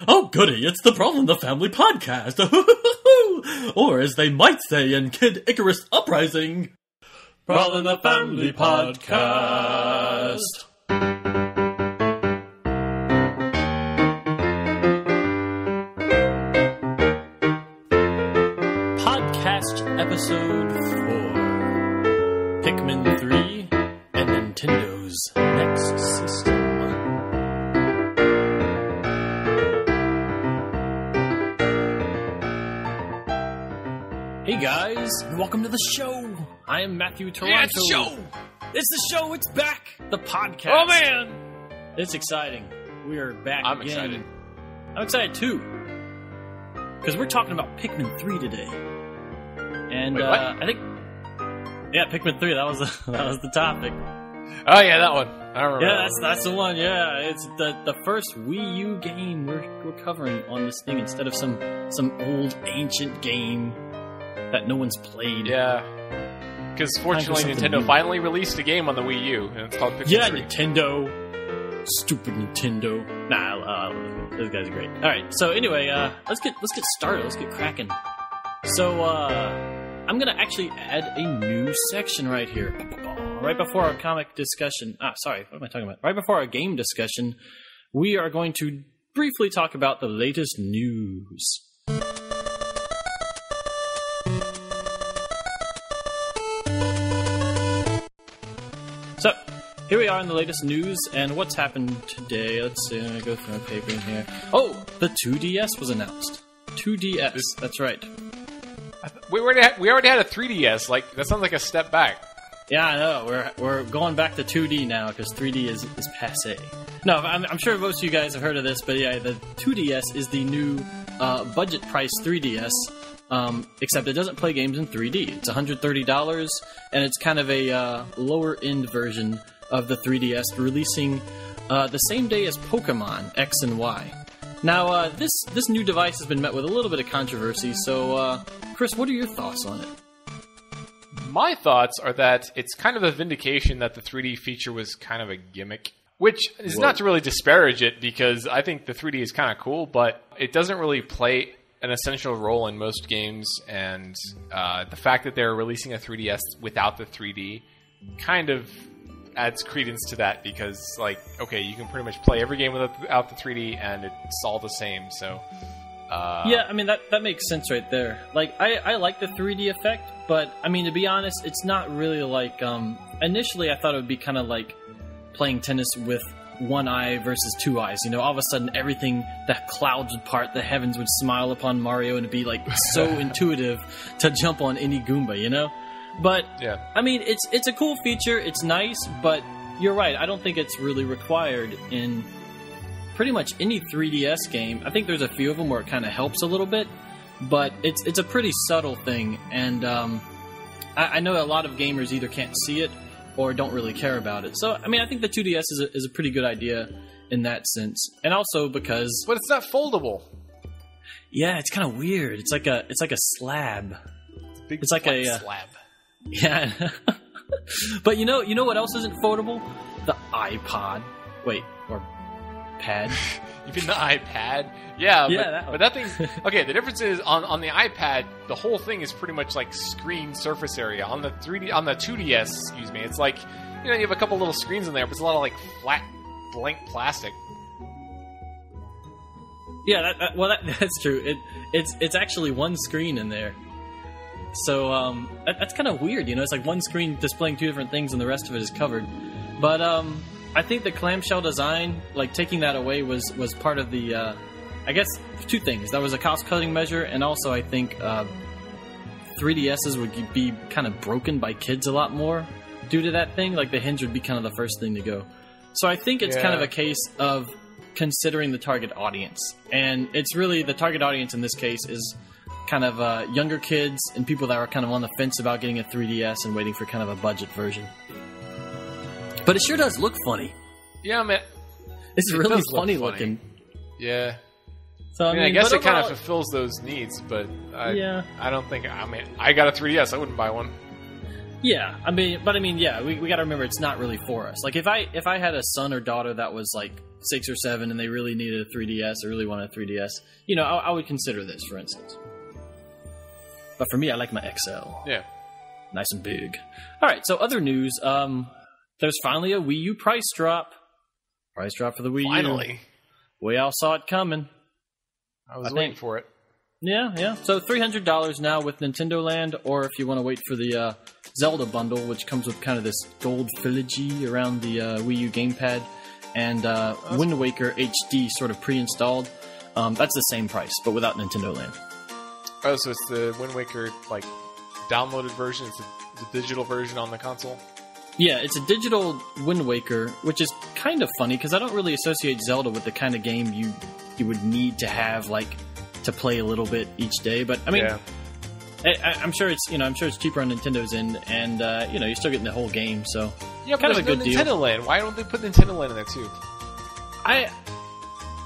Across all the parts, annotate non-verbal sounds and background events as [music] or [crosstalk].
Oh, goody, it's the Problem in the Family podcast. [laughs] or as they might say in Kid Icarus Uprising, Problem in the Family podcast. Podcast episode 4 Pikmin 3 and Nintendo's next system. Guys, and welcome to the show. I am Matthew Taranto. Yeah, it's show. It's the show. It's back. The podcast. Oh man, it's exciting. We are back. I'm again. excited. I'm excited too, because we're talking about Pikmin three today. And Wait, uh. I think, yeah, Pikmin three. That was the, [laughs] that was the topic. Oh yeah, that one. I remember. Yeah, that's that's the one. Yeah, it's the the first Wii U game we're we're covering on this thing instead of some some old ancient game that no one's played. Yeah. Because fortunately, Nintendo new. finally released a game on the Wii U, and it's called Pikmin Yeah, 3. Nintendo. Stupid Nintendo. Nah, uh, those guys are great. All right, so anyway, uh, let's get let's get started. Let's get cracking. So uh, I'm gonna actually add a new section right here, right before our comic discussion. Ah, sorry, what am I talking about? Right before our game discussion, we are going to briefly talk about the latest news. So, here we are in the latest news, and what's happened today? Let's see, I go through my paper in here. Oh, the 2DS was announced. 2DS, that's right. We already had, we already had a 3DS. Like that sounds like a step back. Yeah, I know. We're we're going back to 2D now because 3D is is passe. No, I'm, I'm sure most of you guys have heard of this, but yeah, the 2DS is the new uh, budget price 3DS. Um, except it doesn't play games in 3D. It's $130, and it's kind of a uh, lower end version of the 3DS, releasing uh, the same day as Pokemon X and Y. Now, uh, this this new device has been met with a little bit of controversy. So, uh, Chris, what are your thoughts on it? My thoughts are that it's kind of a vindication that the 3D feature was kind of a gimmick. Which is Whoa. not to really disparage it because I think the 3D is kind of cool, but it doesn't really play an essential role in most games. And uh, the fact that they're releasing a 3DS without the 3D kind of adds credence to that because, like, okay, you can pretty much play every game without the 3D and it's all the same. So, uh, Yeah, I mean that that makes sense right there. Like I, I like the 3D effect, but I mean to be honest, it's not really like um initially I thought it would be kind of like playing tennis with one eye versus two eyes. You know, all of a sudden everything the clouds would part, the heavens would smile upon Mario and it'd be like so [laughs] intuitive to jump on any Goomba, you know? But yeah. I mean, it's it's a cool feature. It's nice, but you're right. I don't think it's really required in pretty much any 3DS game. I think there's a few of them where it kind of helps a little bit, but it's it's a pretty subtle thing. And um, I, I know a lot of gamers either can't see it or don't really care about it. So I mean, I think the 2DS is a, is a pretty good idea in that sense, and also because But it's not foldable. yeah, it's kind of weird. It's like a it's like a slab. Big It's like a, uh, slab. Yeah. [laughs] but you know, you know what else isn't foldable? The iPod. Wait, or pad. [laughs] Even the iPad. Yeah, Yeah, but, that but that thing. Okay, the difference is on, on the iPad, the whole thing is pretty much like screen surface area. On the 3D, on the 2DS, excuse me, it's like you know you have a couple little screens in there, but it's a lot of like flat, blank plastic. Yeah, that, that, well, that, [laughs] that's true. It it's it's actually one screen in there. So um, that, that's kind of weird, you know. It's like one screen displaying two different things, and the rest of it is covered. But um, I think the clamshell design, like taking that away, was was part of the. Uh, I guess two things. That was a cost cutting measure, and also I think uh, 3DSs would be kind of broken by kids a lot more due to that thing. Like the hinge would be kind of the first thing to go. So I think it's kind of a case of considering the target audience, and it's really the target audience in this case is kind of uh, younger kids and people that are kind of on the fence about getting a 3DS and waiting for kind of a budget version. But it sure does look funny. Yeah, man. It's It really funny funny. looking. Yeah. So I I mean, mean, I guess it kind of fulfills those needs, but I, Yeah. I don't think. I mean, I got a 3DS. I wouldn't buy one. Yeah, I mean, but I mean, yeah, we, we got to remember it's not really for us. Like if I if I had a son or daughter that was like six or seven and they really needed a 3DS or really wanted a 3DS, you know, I, I would consider this, for instance. But for me, I like my XL, Yeah. nice and big. All right, so other news. Um, there's finally a Wii U price drop. Price drop for the Wii U. Finally. We all saw it coming. I was I waiting think- for it. Yeah, yeah. So three hundred dollars now with Nintendo Land, or if you want to wait for the uh, Zelda bundle, which comes with kind of this gold filigree around the uh, Wii U gamepad, and uh, Wind Waker HD sort of pre-installed. Um, that's the same price, but without Nintendo Land. Oh, so it's the Wind Waker like downloaded version. It's the, the digital version on the console. Yeah, it's a digital Wind Waker, which is kind of funny because I don't really associate Zelda with the kind of game you you would need to have like to play a little bit each day. But I mean, yeah. I, I, I'm sure it's you know I'm sure it's cheaper on Nintendo's end, and uh, you know you're still getting the whole game. So Yeah, kind of a there's good no deal. Nintendo Land. Why don't they put Nintendo Land in there too? I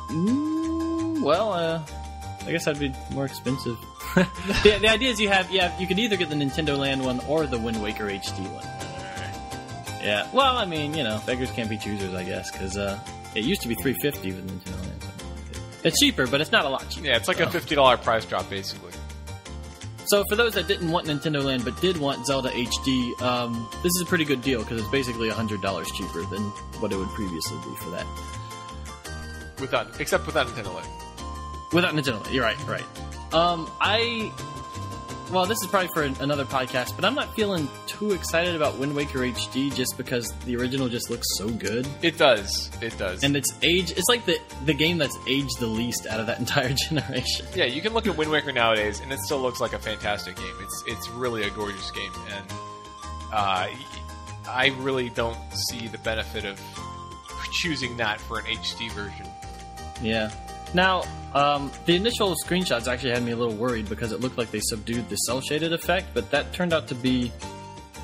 mm, well, uh, I guess that'd be more expensive. [laughs] the, the idea is you have yeah you can either get the Nintendo Land one or the Wind Waker HD one. Yeah, well, I mean you know beggars can't be choosers, I guess, because uh, it used to be 350 with Nintendo Land. It's cheaper, but it's not a lot cheaper. Yeah, it's like a fifty dollar price drop basically. So for those that didn't want Nintendo Land but did want Zelda HD, um, this is a pretty good deal because it's basically hundred dollars cheaper than what it would previously be for that. Without except without Nintendo Land. Without Nintendo Land, you're right, right. Um, I well, this is probably for an- another podcast, but I'm not feeling too excited about Wind Waker HD just because the original just looks so good, It does. It does. and it's age. It's like the the game that's aged the least out of that [laughs] entire generation. yeah, you can look at Wind Waker nowadays, and it still looks like a fantastic game. It's it's really a gorgeous game, and uh, I really don't see the benefit of choosing that for an HD version. Yeah. Now, um, the initial screenshots actually had me a little worried because it looked like they subdued the cell shaded effect, but that turned out to be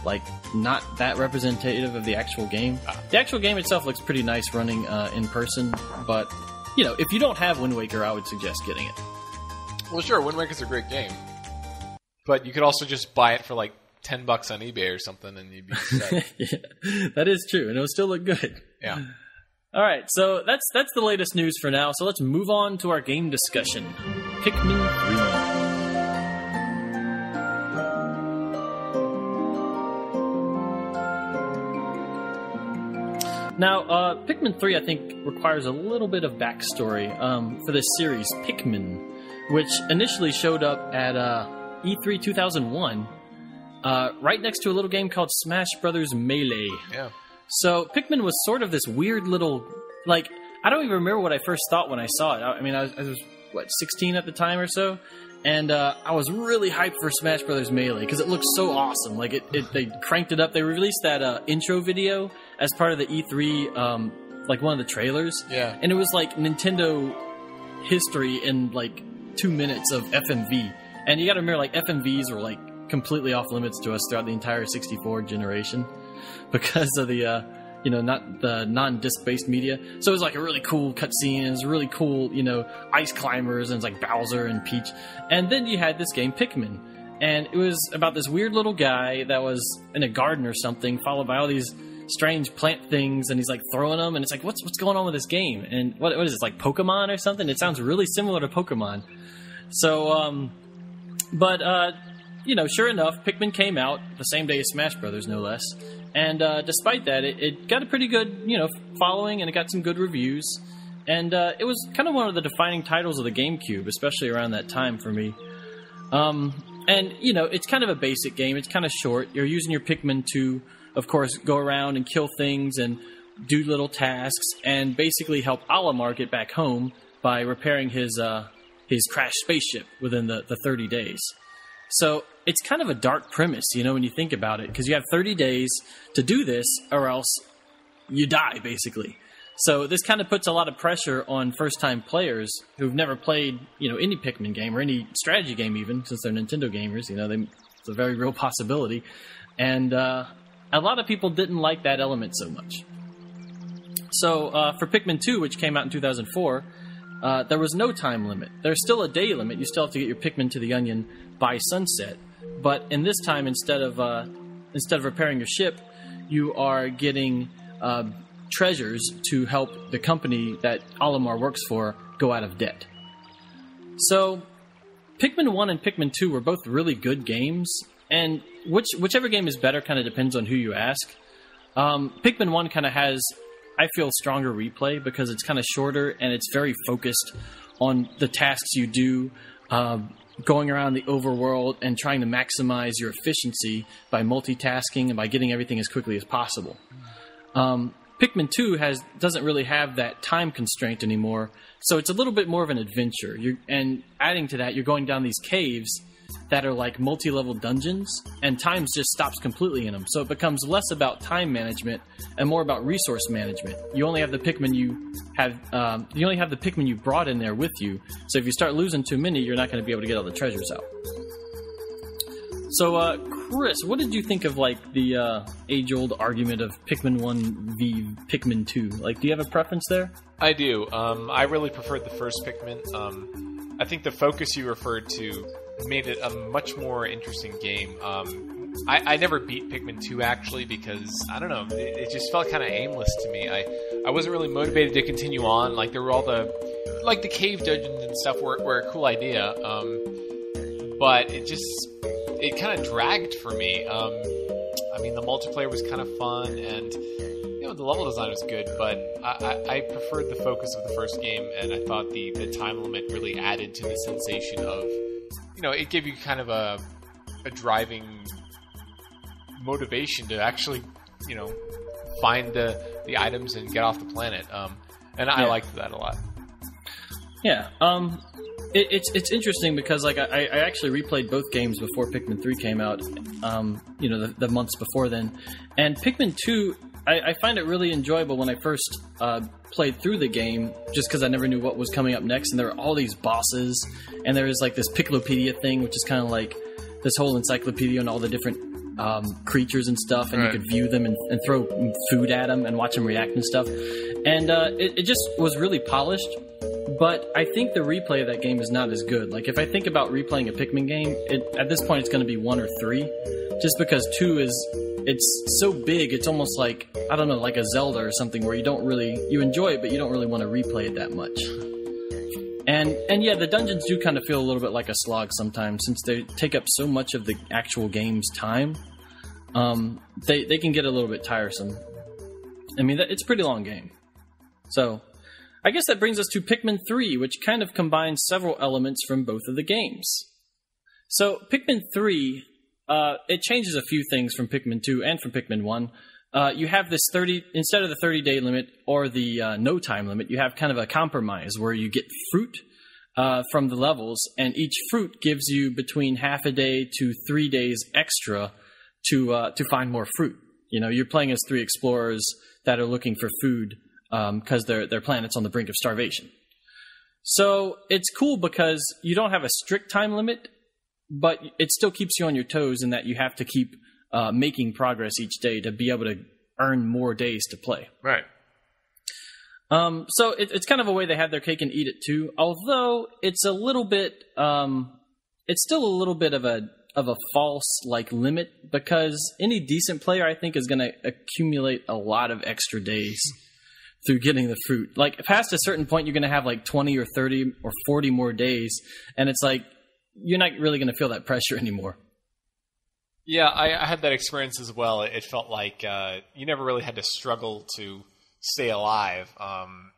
like not that representative of the actual game. The actual game itself looks pretty nice running uh, in person, but you know, if you don't have Wind Waker, I would suggest getting it. Well, sure, Wind Waker's a great game, but you could also just buy it for like ten bucks on eBay or something, and you'd be set. [laughs] yeah, that is true, and it'll still look good. yeah. All right, so that's that's the latest news for now. So let's move on to our game discussion. Pikmin Three. Now, uh, Pikmin 3, I think, requires a little bit of backstory um, for this series, Pikmin, which initially showed up at uh, E3 2001, uh, right next to a little game called Smash Brothers Melee. Yeah. So Pikmin was sort of this weird little, like, I don't even remember what I first thought when I saw it. I, I mean, I was, I was what 16 at the time or so, and uh, I was really hyped for Smash Brothers Melee because it looked so awesome. Like it, it, they cranked it up. They released that uh, intro video as part of the E3, um, like one of the trailers. Yeah. and it was like Nintendo history in like two minutes of FMV. And you got to remember, like FMVs were like completely off limits to us throughout the entire 64 generation [laughs] because of the uh, you know not the non-disc based media. So it was like a really cool cutscene. It was really cool, you know, ice climbers and it's like Bowser and Peach. And then you had this game Pikmin, and it was about this weird little guy that was in a garden or something, followed by all these strange plant things, and he's like throwing them, and it's like, what's what's going on with this game? And what what is this like Pokemon or something? It sounds really similar to Pokemon. So, um, but uh, you know, sure enough, Pikmin came out the same day as Smash Brothers, no less. And uh, despite that, it, it got a pretty good, you know, following, and it got some good reviews. And uh, it was kind of one of the defining titles of the GameCube, especially around that time for me. Um, and you know, it's kind of a basic game. It's kind of short. You're using your Pikmin to, of course, go around and kill things and do little tasks, and basically help Olimar get back home by repairing his uh, his crashed spaceship within the, the 30 days. So it's kind of a dark premise, you know, when you think about it, because you have 30 days to do this, or else you die, basically. So this kind of puts a lot of pressure on first-time players who've never played, you know, any Pikmin game or any strategy game, even since they're Nintendo gamers. You know, they, it's a very real possibility, and uh, a lot of people didn't like that element so much. So uh, for Pikmin 2, which came out in 2004, uh, there was no time limit. There's still a day limit. You still have to get your Pikmin to the Onion by sunset. But in this time, instead of uh, instead of repairing your ship, you are getting uh, treasures to help the company that Olimar works for go out of debt. So, Pikmin 1 and Pikmin 2 were both really good games, and which whichever game is better kind of depends on who you ask. Um, Pikmin 1 kind of has, I feel, stronger replay because it's kind of shorter and it's very focused on the tasks you do, uh, going around the overworld and trying to maximize your efficiency by multitasking and by getting everything as quickly as possible. Um, Pikmin 2 has doesn't really have that time constraint anymore, so it's a little bit more of an adventure. You're, and adding to that, you're going down these caves that are like multi-level dungeons, and time just stops completely in them. So it becomes less about time management and more about resource management. You only have the Pikmin you have. Um, you only have the Pikmin you brought in there with you. So if you start losing too many, you're not going to be able to get all the treasures out. So, uh, Chris, what did you think of like the uh, age-old argument of Pikmin One v Pikmin Two? Like, do you have a preference there? I do. Um, I really preferred the first Pikmin. Um, I think the focus you referred to made it a much more interesting game. Um, I, I, never beat Pikmin 2 actually because I don't know, it, it just felt kind of aimless to me. I, I wasn't really motivated to continue on. Like there were all the like the cave dungeons and stuff were, were a cool idea, um, but it just it kind of dragged for me. Um, I mean, the multiplayer was kind of fun and you know the level design was good, but I, I, I, preferred the focus of the first game, and I thought the the time limit really added to the sensation of you know, it gave you kind of a a driving motivation to actually, you know, find the the items and get off the planet. Um, and I liked that a lot. Yeah. Um, it, it's it's interesting because like I, I actually replayed both games before Pikmin three came out. Um, you know, the, the months before then, and Pikmin two. I, I find it really enjoyable when I first uh, played through the game just because I never knew what was coming up next, and there were all these bosses, and there was like this Piklopedia thing, which is kind of like this whole encyclopedia and all the different um, creatures and stuff, and right. you could view them and, and, throw food at them and watch them react and stuff. And uh, it, it just was really polished. But I think the replay of that game is not as good. Like if I think about replaying a Pikmin game, it, at this point it's going to be one or three, just because two is it's so big. It's almost like I don't know, like a Zelda or something, where you don't really you enjoy it, but you don't really want to replay it that much. And and yeah, the dungeons do kind of feel a little bit like a slog sometimes, since they take up so much of the actual game's time. Um, they they can get a little bit tiresome. I mean, that it's a pretty long game. So, I guess that brings us to Pikmin 3, which kind of combines several elements from both of the games. So, Pikmin 3 uh, it changes a few things from Pikmin 2 and from Pikmin 1. Uh, you have this 30 instead of the 30 day limit or the uh, no time limit you have kind of a compromise where you get fruit uh, from the levels and each fruit gives you between half a day to three days extra to uh, to find more fruit you know you're playing as three explorers that are looking for food because um, their their planet's on the brink of starvation so it's cool because you don't have a strict time limit but it still keeps you on your toes in that you have to keep uh, making progress each day to be able to earn more days to play. Right. Um, so it, it's kind of a way they have their cake and eat it too. Although it's a little bit, um, it's still a little bit of a of a false like limit because any decent player I think is going to accumulate a lot of extra days through getting the fruit. Like past a certain point, you're going to have like 20 or 30 or 40 more days, and it's like you're not really going to feel that pressure [laughs] anymore. Yeah, I, I, had that experience as well. It felt like uh, you never really had to struggle to stay alive. Um,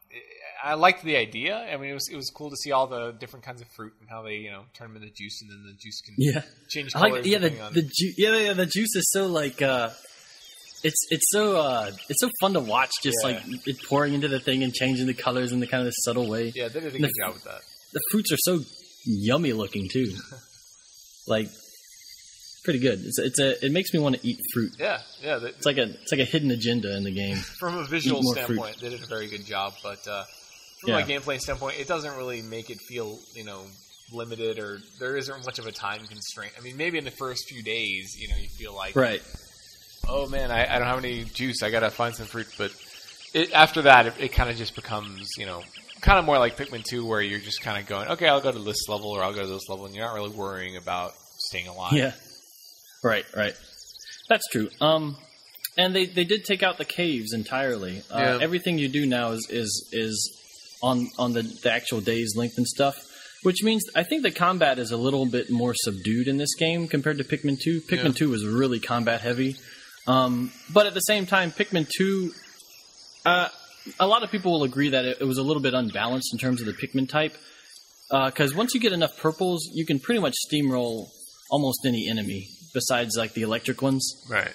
I liked the idea. I mean, it was it was cool to see all the different kinds of fruit and how they you know turn them into juice, and then the juice can yeah. change colors. Like, yeah, the, the ju- yeah, yeah, the juice is so like uh, it's it's so uh, it's so fun to watch, just yeah. like it pouring into the thing and changing the colors in the kind of subtle way. Yeah, they did a good the, job with that. The fruits are so yummy looking too. [laughs] like pretty good. It's, it's a it makes me want to eat fruit. Yeah, yeah. The, it's like a it's like a hidden agenda in the game. [laughs] From a visual standpoint, fruit. they did a very good job, but uh, from yeah. a gameplay standpoint, it doesn't really make it feel you know limited or there isn't much of a time constraint. I mean, maybe in the first few days, you know, you feel like right. Oh man, I, I don't have any juice. I gotta find some fruit, but it, after that, it, it kind of just becomes you know kind of more like Pikmin 2, where you're just kind of going, okay, I'll go to this level or I'll go to this level, and you're not really worrying about staying alive. Yeah. Right, right. That's true. Um, and they, they did take out the caves entirely. Uh, Yeah. Everything you do now is is is on on the, the actual day's length and stuff. Which means I think the combat is a little bit more subdued in this game compared to Pikmin 2. Pikmin Yeah. 2 was really combat heavy. Um, but at the same time, Pikmin 2, uh, a lot of people will agree that it, it was a little bit unbalanced in terms of the Pikmin type. Because once you get enough purples, you can pretty much steamroll almost any enemy besides like the electric ones Right.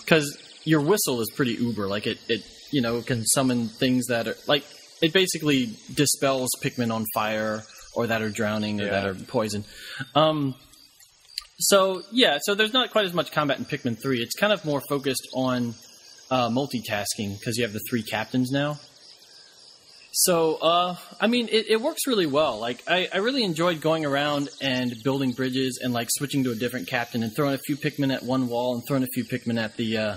because your whistle is pretty uber. Like it, it you know can summon things that are like it basically dispels Pikmin on fire or that are drowning or that are poison. Um, so yeah, so there's not quite as much combat in Pikmin three. It's kind of more focused on uh, multitasking because you have the three captains now. So, uh, I mean, it, it works really well. Like, I, I really enjoyed going around and building bridges and like switching to a different captain and throwing a few Pikmin at one wall and throwing a few Pikmin at the, uh,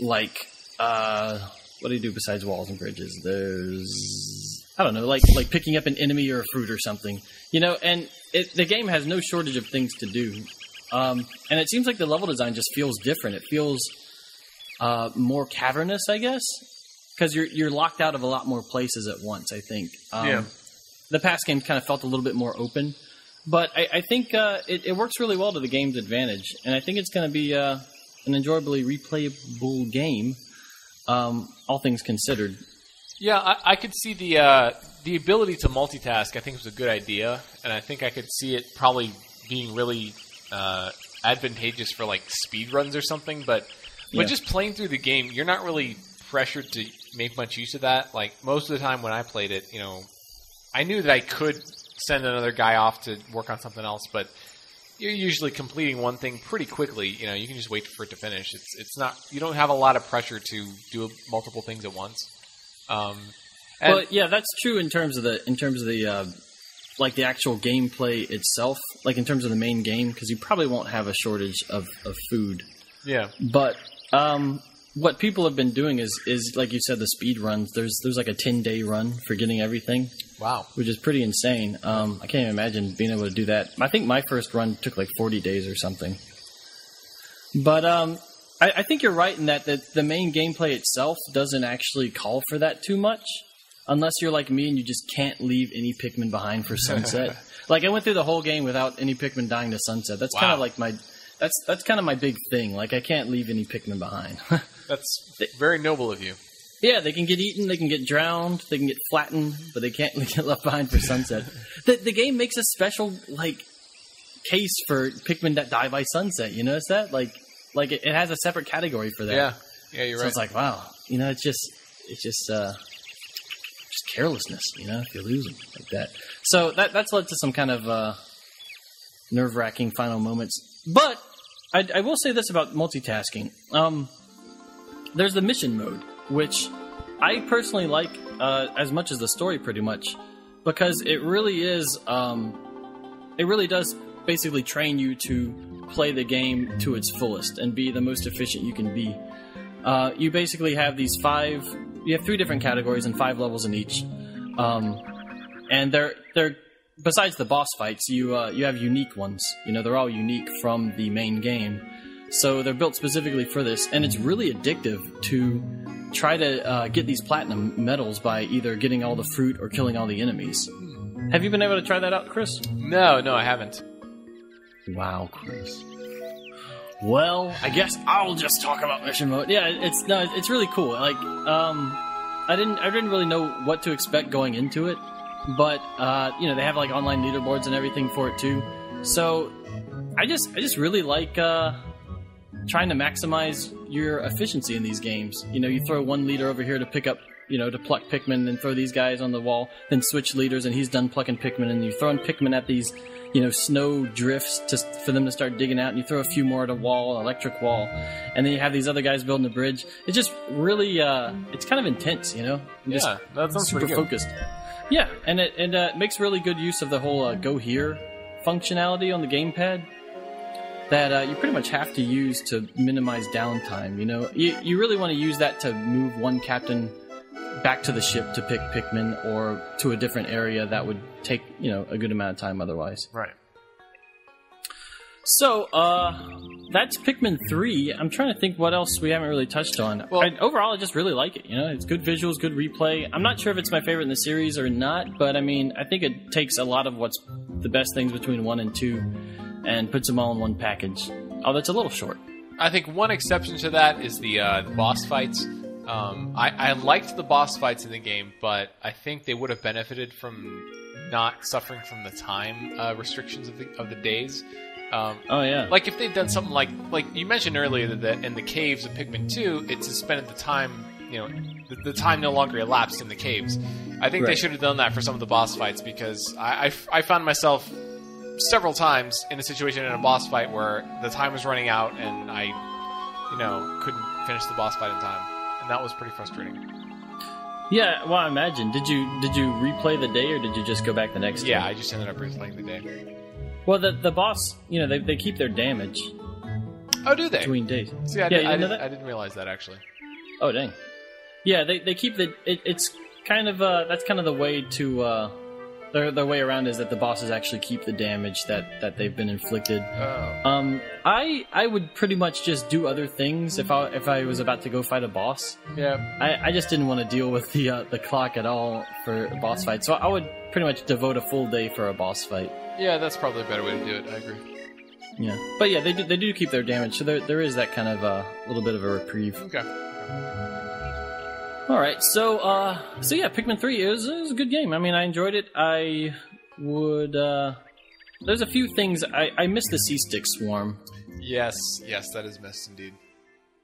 like, uh, what do you do besides walls and bridges? There's, I don't know, like like picking up an enemy or a fruit or something, you know. And it, the game has no shortage of things to do, um, and it seems like the level design just feels different. It feels uh, more cavernous, I guess, because you're you're locked out of a lot more places at once. I think. Um, Yeah. The past game kind of felt a little bit more open, but I, I think uh, it, it works really well to the game's advantage, and I think it's going to be uh, an enjoyably replayable game, um, all things considered. Yeah, I, I could see the uh, the ability to multitask. I think was a good idea, and I think I could see it probably being really uh, advantageous for like speed runs or something. But but Yeah. just playing through the game, you're not really pressured to make much use of that. Like most of the time when I played it, you know, I knew that I could send another guy off to work on something else, but you're usually completing one thing pretty quickly. You know, you can just wait for it to finish. It's it's not you don't have a lot of pressure to do multiple things at once. Um, and Well, yeah, that's true in terms of the in terms of the uh, like the actual gameplay itself, like in terms of the main game, because you probably won't have a shortage of, of food. yeah, But um, what people have been doing is is like you said, the speed runs. There's there's like a ten day run for getting everything, wow, which is pretty insane. Um, I can't even imagine being able to do that. I think my first run took like forty days or something. But um, I, I think you're right in that the, the main gameplay itself doesn't actually call for that too much, unless you're like me and you just can't leave any Pikmin behind for sunset. [laughs] like I went through the whole game without any Pikmin dying to sunset. That's kind of like my that's that's kind of my big thing. Like I can't leave any Pikmin behind. [laughs] that's very noble of you. yeah, they can get eaten, they can get drowned, they can get flattened, but they can't [laughs] get left behind for sunset. the the game makes a special like case for Pikmin that die by sunset. You notice that? Like like it, it has a separate category for that. Yeah, yeah, you're right. So right. it's like, wow, you know, it's just, it's just, uh, just carelessness, you know, if you lose them like that. So that that's led to some kind of uh, nerve wracking final moments. But I, I will say this about multitasking. Um, there's the mission mode, which I personally like uh, as much as the story, pretty much, because it really is. Um, it really does basically train you to play the game to its fullest and be the most efficient you can be. Uh, you basically have these five. You have three different categories and five levels in each, um, and they're they're besides the boss fights. You uh, you have unique ones. You know they're all unique from the main game, so they're built specifically for this, and it's really addictive to try to uh, get these platinum medals by either getting all the fruit or killing all the enemies. Have you been able to try that out, Chris? no, no, I haven't. Wow, Chris. Well, I guess I'll just talk about mission mode. Yeah, it's no, it's really cool. Like, um, I didn't, I didn't really know what to expect going into it, but uh, you know, they have like online leaderboards and everything for it too. So, I just, I just really like uh, trying to maximize your efficiency in these games. You know, you throw one leader over here to pick up, you know, to pluck Pikmin, and throw these guys on the wall, then switch leaders, and he's done plucking Pikmin, and you throw in Pikmin at these, you know, snow drifts to, for them to start digging out, and you throw a few more at a wall, an electric wall, and then you have these other guys building a bridge. It's just really, uh, it's kind of intense, you know? You're Yeah, that sounds super focused. Yeah, and it and uh, makes really good use of the whole uh, go here functionality on the gamepad that uh, you pretty much have to use to minimize downtime. You know, you, you really want to use that to move one captain back to the ship to pick Pikmin or to a different area that would take you know a good amount of time otherwise. Right. So, uh, that's Pikmin 3. I'm trying to think what else we haven't really touched on. Well- I, overall, I just really like it. You know, it's good visuals, good replay. I'm not sure if it's my favorite in the series or not, but I mean, I think it takes a lot of what's the best things between 1 and 2 and puts them all in one package. Although it's a little short. I think one exception to that is the, uh, the boss fights. Um, I, I liked the boss fights in the game, but I think they would have benefited from not suffering from the time uh, restrictions of the of the days. Um, Oh, yeah. like if they'd done something like like you mentioned earlier that the, in the caves of Pikmin 2, it suspended the time. You know, the, the time no longer elapsed in the caves. I think they should have done that for some of the boss fights because I I found myself several times in a situation in a boss fight where the time was running out and I, you know, couldn't finish the boss fight in time, and that was pretty frustrating. yeah, well, I imagine. Did you did you replay the day or did you just go back the next Yeah, day? I just ended up replaying the day. Well, the, the boss, you know, they, they keep their damage Oh, do they? between days. See, I, yeah, did, I, didn't? I didn't realize that actually. Oh dang. Yeah, they, they keep the it, it's kind of uh that's kind of the way to uh their their way around is that the bosses actually keep the damage that that they've been inflicted. Oh. Um I I would pretty much just do other things if I if I was about to go fight a boss. Yeah. I, I just didn't want to deal with the uh, the clock at all for a boss fight. So I would pretty much devote a full day for a boss fight. Yeah, that's probably a better way to do it. I agree. Yeah. But yeah, they do they do keep their damage. So there there is that kind of a uh, little bit of a reprieve. Okay. All right, so uh, so yeah, Pikmin Three is is a good game. I mean, I enjoyed it. I would. uh There's a few things I I miss the C stick swarm. Yes, yes, that is missed indeed.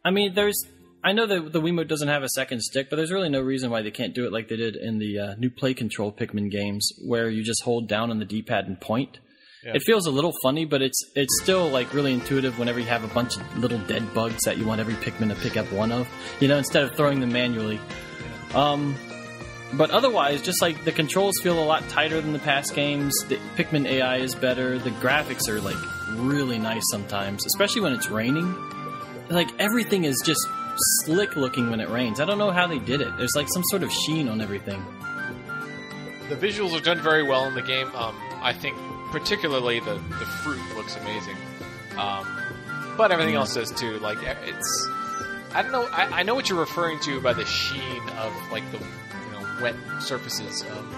I mean, there's. I know that the Wiimote doesn't have a second stick, but there's really no reason why they can't do it like they did in the uh, new Play Control Pikmin games, where you just hold down on the D-pad and point. Yeah. It feels a little funny, but it's it's still like really intuitive. Whenever you have a bunch of little dead bugs that you want every Pikmin to pick up one of, you know, instead of throwing them manually. Um, but otherwise, just like the controls feel a lot tighter than the past games. The Pikmin AI is better. The graphics are like really nice sometimes, especially when it's raining. Like everything is just slick looking when it rains. I don't know how they did it. There's like some sort of sheen on everything. The visuals are done very well in the game. Um, I think particularly the the fruit looks amazing. Um, but everything else does too. Like it's, I don't know. I, I know what you're referring to by the sheen of like the you know wet surfaces. Um,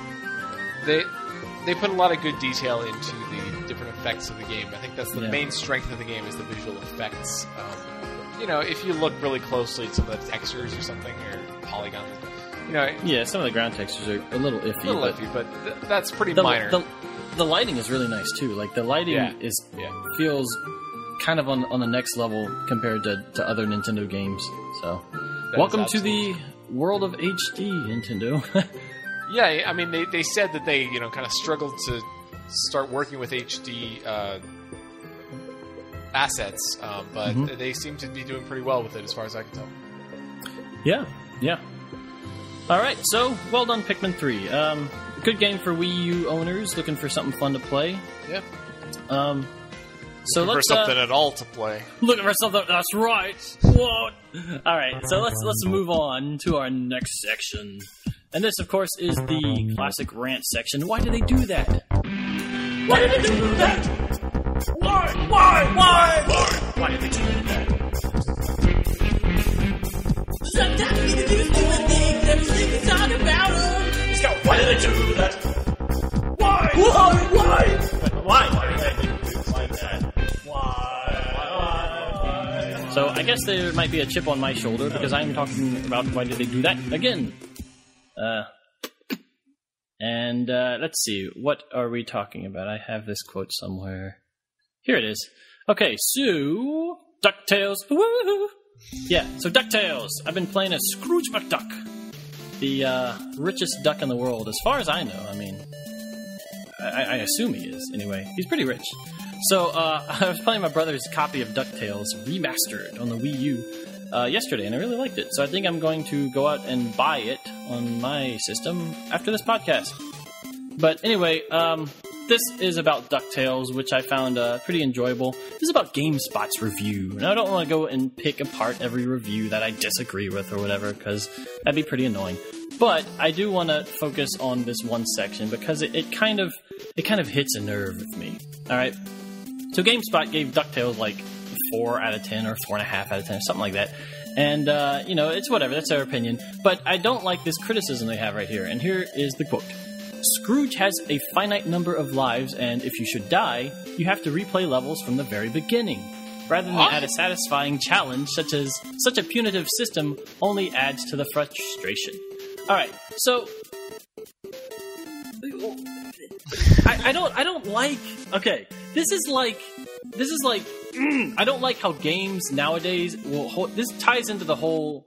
they they put a lot of good detail into the different effects of the game. I think that's the Yeah. main strength of the game is the visual effects. Um, you know, if you look really closely at some of the textures or something or polygons, you know, Yeah, some of the ground textures are a little iffy. a little but iffy, but th- that's pretty the, minor. The, the lighting is really nice too. Like the lighting Yeah. is yeah. feels kind of on on the next level compared to, to other Nintendo games. So, That welcome to the world of HD, Nintendo. [laughs] Yeah, I mean, they, they said that they, you know, kind of struggled to start working with HD uh, assets, um, but Mhm. they seem to be doing pretty well with it, as far as I can tell. yeah, yeah. All right, so well done, Pikmin Three. Um, good game for Wii U owners looking for something fun to play. Yeah, Um, so for let's something uh, at all to play. looking for something. That's right. What? All right, so let's let's move on to our next section, and this, of course, is the classic rant section. Why do they do that? Why did they do that? Why? Why? Why? Why? Why did they do that? Sometimes we do stupid things, every single talk about them. Let's go. Why did they do that? Why? Why? Why? Why? Why did they do things like that? Why? So I guess there might be a chip on my shoulder because I'm talking about why did they do that again. Uh, and uh, let's see, what are we talking about? I have this quote somewhere. Here it is. Okay, so Ducktales. Woo! Yeah, so Ducktales. I've been playing as Scrooge McDuck, the uh, richest duck in the world, as far as I know. I mean, I, I assume he is. Anyway, he's pretty rich. So uh, [laughs] I was playing my brother's copy of Ducktales remastered on the Wii U uh, yesterday, and I really liked it. So I think I'm going to go out and buy it on my system after this podcast. But anyway, um, this is about DuckTales, which I found uh, pretty enjoyable. This is about GameSpot's review, and I don't want to go and pick apart every review that I disagree with or whatever, because that'd be pretty annoying. But I do want to focus on this one section because it, it kind of it kind of hits a nerve with me. All right. So GameSpot gave DuckTales like four out of ten or four and a half out of ten, or something like that. And uh, you know, it's whatever. That's their opinion. But I don't like this criticism they have right here. And here is the quote. Scrooge has a finite number of lives, and if you should die, you have to replay levels from the very beginning. Rather than add a satisfying challenge, such as such a punitive system only adds to the frustration. All right, so I, I don't I don't like okay. This is like this is like mm, [clears throat] I don't like how games nowadays will hold, this ties into the whole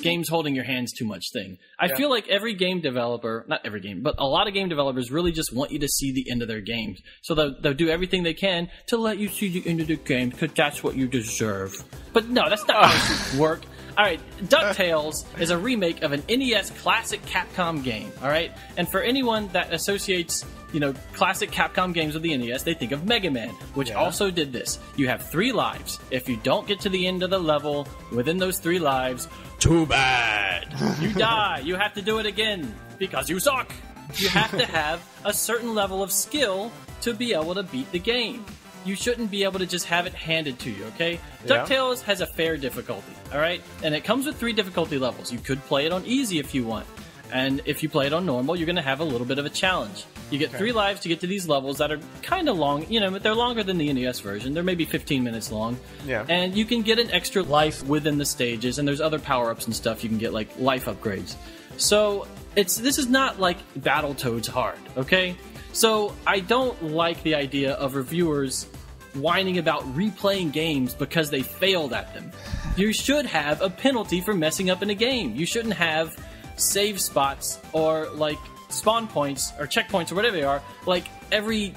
games holding your hands too much thing. I Yeah. feel like every game developer, not every game, but a lot of game developers really just want you to see the end of their games. So they'll, they'll do everything they can to let you see the end of the game because that's what you deserve. But no, that's not how [laughs] it work. All right, DuckTales is a remake of an NES classic Capcom game. All right, and for anyone that associates, you know, classic Capcom games with the NES, they think of Mega Man, which Yeah. also did this. You have three lives. If you don't get to the end of the level within those three lives, too bad. You [laughs] die. You have to do it again because you suck. You have to have a certain level of skill to be able to beat the game. You shouldn't be able to just have it handed to you, okay? Yeah. DuckTales has a fair difficulty, alright? And it comes with three difficulty levels. You could play it on easy if you want. And if you play it on normal, you're going to have a little bit of a challenge. You get three lives to get to these levels that are kind of long, you know, but they're longer than the NES version. They're maybe 15 minutes long. Yeah. And you can get an extra life within the stages, and there's other power ups and stuff you can get, like life upgrades. So it's this is not like Battletoads hard, okay? So I don't like the idea of reviewers whining about replaying games because they failed at them. You should have a penalty for messing up in a game. You shouldn't have save spots or like spawn points or checkpoints or whatever they are like every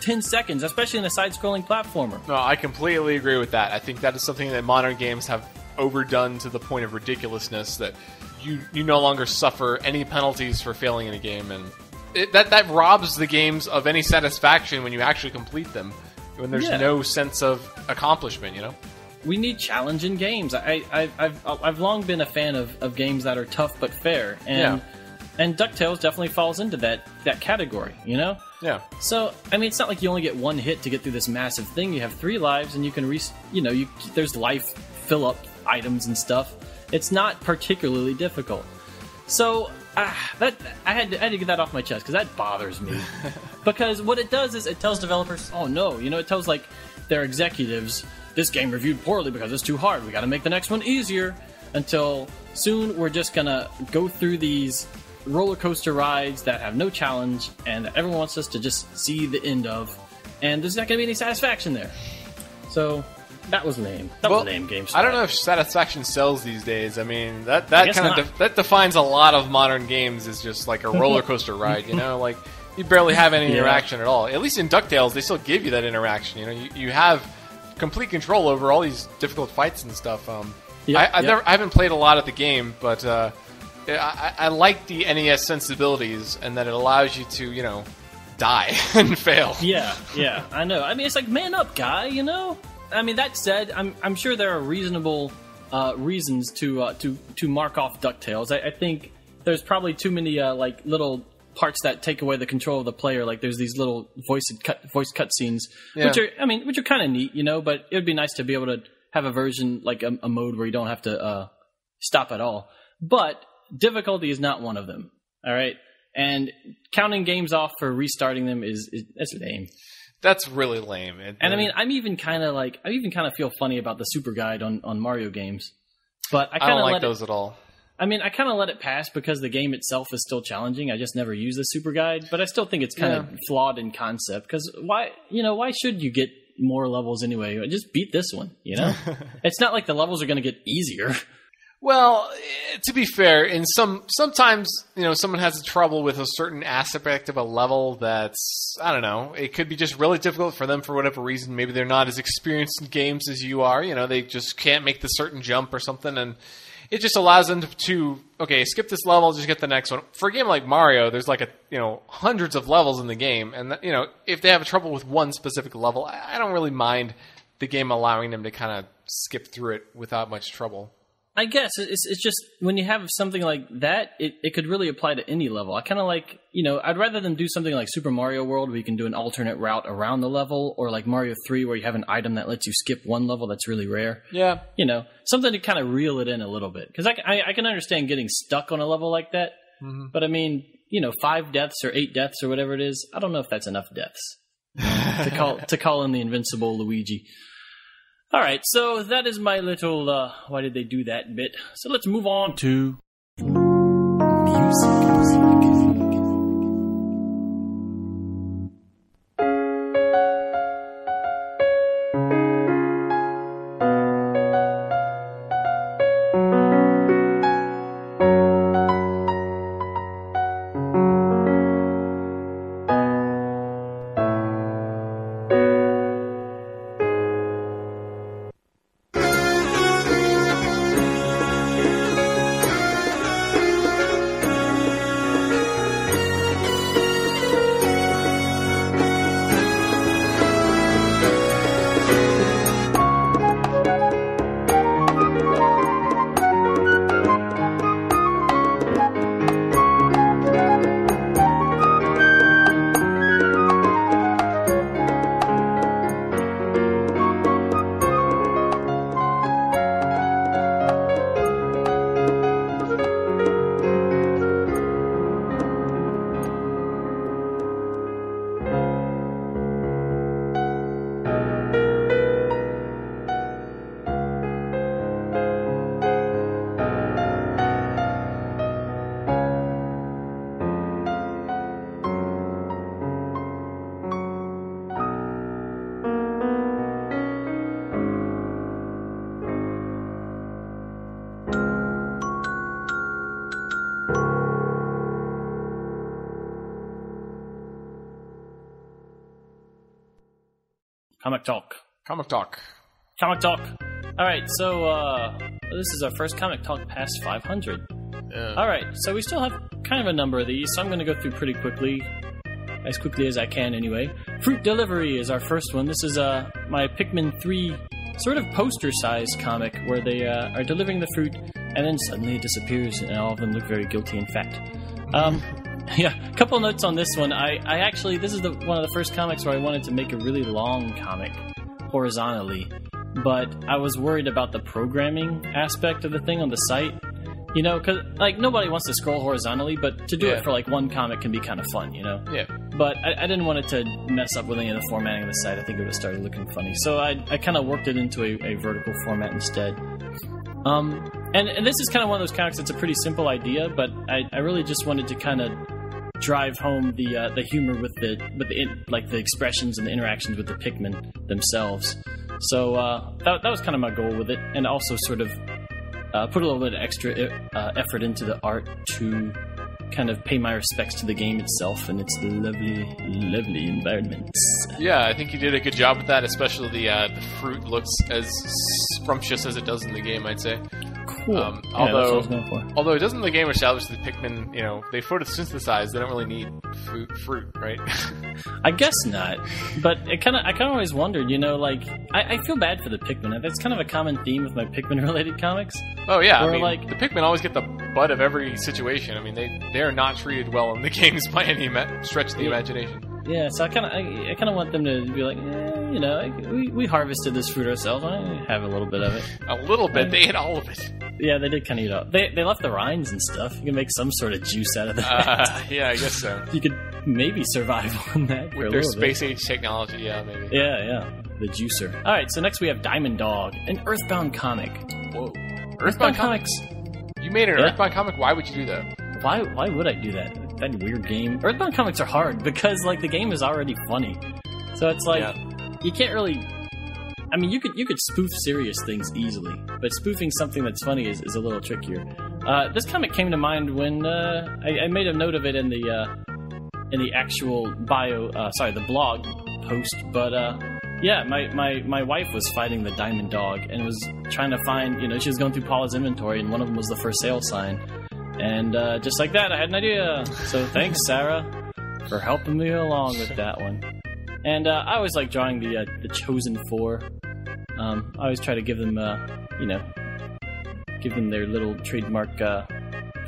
10 seconds, especially in a side-scrolling platformer. No, I completely agree with that. I think that is something that modern games have overdone to the point of ridiculousness that you you no longer suffer any penalties for failing in a game, and it, that that robs the games of any satisfaction when you actually complete them. When there's Yeah. no sense of accomplishment, you know. We need challenging games. I, I I've I've long been a fan of, of games that are tough but fair, and and Ducktales definitely falls into that that category. You know. Yeah. So I mean, it's not like you only get one hit to get through this massive thing. You have three lives, and you can re you know you there's life fill up items and stuff. It's not particularly difficult. So ah, that I had to, I had to get that off my chest because that bothers me. [laughs] because what it does is it tells developers, oh no, you know, it tells like their executives, this game reviewed poorly because it's too hard. We got to make the next one easier. Until soon, we're just gonna go through these roller coaster rides that have no challenge and that everyone wants us to just see the end of, and there's not gonna be any satisfaction there. So that was lame. That was lame. GameStop. I don't know if satisfaction sells these days. I mean, that that kind of de- that defines a lot of modern games as just like a [laughs] roller coaster ride. You know, like you barely have any Yeah. interaction at all. At least in Ducktales, they still give you that interaction. You know, you, you have complete control over all these difficult fights and stuff. Um, Yep, I, I've yep. never, I haven't played a lot of the game, but uh, I, I, I like the NES sensibilities and that it allows you to, you know, die [laughs] and fail. Yeah, yeah, I know. I mean, it's like man up, guy. You know. I mean, that said, I'm I'm sure there are reasonable uh, reasons to uh, to to mark off Ducktales. I, I think there's probably too many uh, like little parts that take away the control of the player. Like there's these little voice cut voice cutscenes, which are I mean, which are kind of neat, you know. But it would be nice to be able to have a version like a, a mode where you don't have to uh, stop at all. But difficulty is not one of them. All right. And counting games off for restarting them is, is that's lame. That's really lame. It- And I mean, I'm even kind of like, I even kind of feel funny about the super guide on, on Mario games. But I I kind don't of like those it, at all. I mean, I kind of let it pass because the game itself is still challenging. I just never use the super guide, but I still think it's kind of flawed in concept. Because why, you know, why should you get more levels anyway? Just beat this one. You know, [laughs] it's not like the levels are going to get easier. Well, to be fair, in some sometimes you know someone has trouble with a certain aspect of a level that's I don't know. It could be just really difficult for them for whatever reason. Maybe they're not as experienced in games as you are. You know, they just can't make the certain jump or something, and it just allows them to, okay skip this level, just get the next one. For a game like Mario, there's like a you know hundreds of levels in the game, and you know if they have trouble with one specific level, I don't really mind the game allowing them to kind of skip through it without much trouble. I guess it's it's just when you have something like that, it, it could really apply to any level. I kind of like you know I'd rather than do something like Super Mario World where you can do an alternate route around the level, or like Mario Three where you have an item that lets you skip one level that's really rare. Yeah. You know, something to kind of reel it in a little bit because I I can understand getting stuck on a level like that, mm-hmm. but I mean you know five deaths or eight deaths or whatever it is, I don't know if that's enough deaths [laughs] to call to call in the invincible Luigi. All right, so that is my little uh, why did they do that bit. So let's move on to Comic talk. Comic talk. All right, so uh, this is our first comic talk past 500. Yeah. All right, so we still have kind of a number of these, so I'm going to go through pretty quickly, as quickly as I can anyway. Fruit Delivery is our first one. This is uh, my Pikmin 3 sort of poster sized comic where they uh, are delivering the fruit and then suddenly it disappears and all of them look very guilty and fat. Um, [laughs] yeah, a couple notes on this one. I, I actually, this is the, one of the first comics where I wanted to make a really long comic horizontally, but I was worried about the programming aspect of the thing on the site. You know, because like nobody wants to scroll horizontally, but to do Yeah. it for like one comic can be kind of fun, you know. Yeah. But I, I didn't want it to mess up with any of the formatting of the site. I think it would have started looking funny, so I, I kind of worked it into a, a vertical format instead. Um, and, and this is kind of one of those comics that's a pretty simple idea, but I, I really just wanted to kind of drive home the uh, the humor with the with the in, like the expressions and the interactions with the Pikmin themselves. So uh, that that was kind of my goal with it, and also sort of uh, put a little bit of extra uh, effort into the art to kind of pay my respects to the game itself and its lovely, lovely environments. Yeah, I think you did a good job with that, especially the uh, the fruit looks as scrumptious as it does in the game. I'd say. Cool. Um, yeah, that's what I although- was going for. Although it doesn't the game establish that Pikmin, you know, they photosynthesize. They don't really need fruit, fruit right? I guess not, but it kind of I kind of always wondered, you know, like I, I feel bad for the Pikmin. That's kind of a common theme with my Pikmin-related [laughs] comics. oh yeah, Or I mean, like- the Pikmin always get the butt of every situation. I mean, they they are not treated well in the [laughs] games by any ima- stretch of the Yeah. imagination. Yeah, so I kind of I, I kind of want them to be like, eh, you know, we, we harvested this fruit ourselves. I have a little bit of it. [laughs] A little bit, they ate all of it. Yeah, they did kind of eat up. They they left the rinds and stuff. You can make some sort of juice out of that. Uh, yeah, I guess so. [laughs] you could maybe survive [laughs] on that With their little bit. space age technology, yeah, maybe. Yeah, yeah, the juicer. All right, so next we have Diamond Dog, an Earthbound comic. Whoa. Earthbound comics. You made an Yeah. Earthbound comic. Why would you do that? Why why would I do that? That weird game. Earthbound comics are hard because like the game is already funny. So it's like Yeah. you can't really I mean you could you could spoof serious things easily, but spoofing something that's funny is, is a little trickier. Uh, this comic came to mind when uh, I, I made a note of it in the uh, in the actual bio uh, sorry, the blog post, but uh yeah, my, my, my wife was fighting the diamond dog and was trying to find, you know, she was going through Paula's inventory and one of them was the for sale sign. And uh, just like that, I had an idea. So thanks, Sarah, for helping me along with that one. And uh, I always like drawing the uh, the chosen four. Um, I always try to give them, uh, you know, give them their little trademark uh,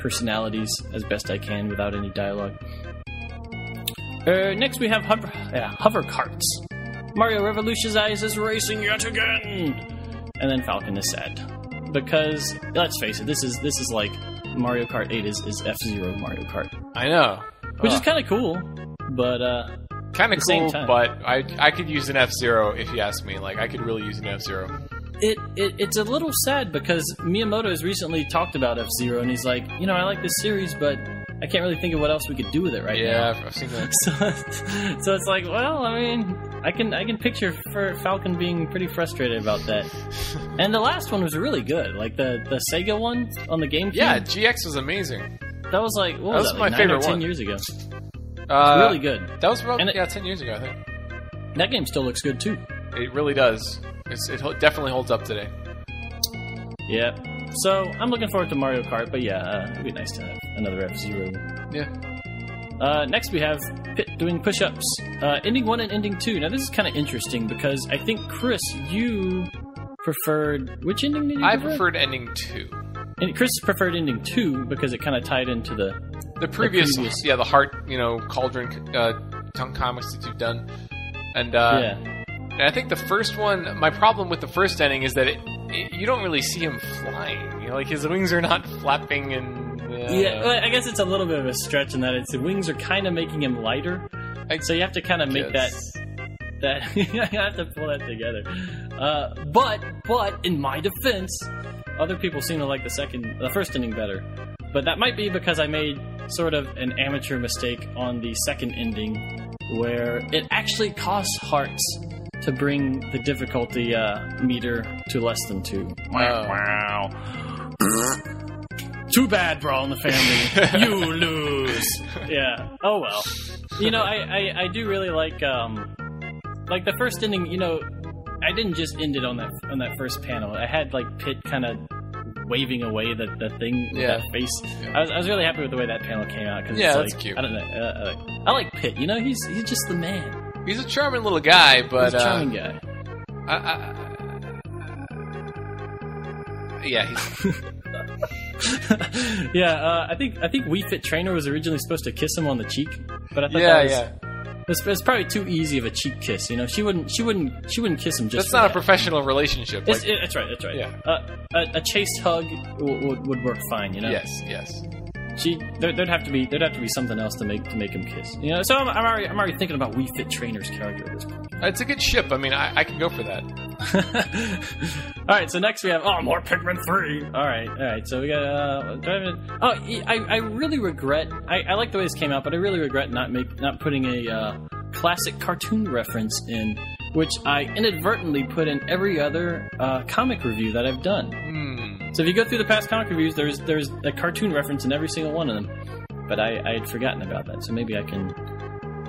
personalities as best I can without any dialogue. Uh, next, we have hover, hover carts. Mario revolutionizes racing yet again, and then Falcon is sad because let's face it, this is this is like Mario Kart 8 is, is F Zero Mario Kart, I know. which is kind of cool, but uh, kind of cool, time. but I I could use an F Zero if you ask me. Like I could really use an F Zero. it, it it's a little sad because Miyamoto has recently talked about F Zero, and he's like, you know, I like this series, but I can't really think of what else we could do with it right now. Yeah, I've seen that. [laughs] So, so it's like, well, I mean, I can I can picture for Falcon being pretty frustrated about that. [laughs] And the last one was really good, like the the Sega one on the GameCube. Yeah, GX was amazing. that was like what That was, was that, my like favorite or ten one. years ago. Uh, really good. That was about And it- yeah ten years ago. I think That game still looks good too. it really does. It's, it ho- definitely holds up today. Yeah. So I'm looking forward to Mario Kart, but yeah, uh, it'd be nice to have another F Zero. Yeah. Uh, next, we have Pit doing push ups. Uh, ending 1 and ending 2. Now, this is kind of interesting because I think, Chris, you preferred. Which ending did you I prefer? preferred ending two. And Chris preferred ending 2 because it kind of tied into the. The previous, previous- yeah, the heart, you know, cauldron, uh, tongue comics that you've done, and uh, yeah. and I think the first one. My problem with the first ending is that it, it, you don't really see him flying. You know, like his wings are not [laughs] flapping and. Yeah, well, I guess it's a little bit of a stretch in that its the wings are kind of making him lighter, I- so you have to kind of make that that [laughs] you have to pull that together. Uh, but but in my defense, other people seem to like the second, the first ending better. But that might be because I made sort of an amateur mistake on the second ending, where it actually costs hearts to bring the difficulty uh, meter to less than two. Wow. Wow. Too bad, Brawl in the Family. [laughs] you lose. Yeah. Oh well. You know, I, I, I do really like um like the first ending. You know, I didn't just end it on that on that first panel. I had like Pit kind of waving away the, the thing with Yeah. that face. I, was, I was really happy with the way that panel came out because Yeah, it's that's like, cute. I don't know. Uh, uh, I like Pit. You know, he's he's just the man. He's a charming little guy, but He's a charming uh, guy. I, I, yeah, he's, [laughs] [laughs] yeah, uh, I think I think Wii Fit Trainer was originally supposed to kiss him on the cheek, but I thought yeah, that was, yeah. It's, it's probably too easy of a cheek kiss. You know, she wouldn't she wouldn't she wouldn't kiss him just. That's not a professional relationship. It's, Like, it, that's right. That's right. Yeah. Uh, a, a chaste hug w- would, would work fine. You know. yes, yes. She there, there'd have to be there'd have to be something else to make to make him kiss. You know. So I'm, I'm already I'm already thinking about Wii Fit Trainer's character at this point. It's a good ship. I mean, I, I can go for that. [laughs] all right. So next we have oh more Pikmin three. All right. All right. So we got uh. driving- Oh, I I really regret. I, I like the way this came out, but I really regret not make not putting a uh, classic cartoon reference in, which I inadvertently put in every other uh, comic review that I've done. Hmm. So if you go through the past comic reviews, there's there's a cartoon reference in every single one of them. But I, I had forgotten about that, so maybe I can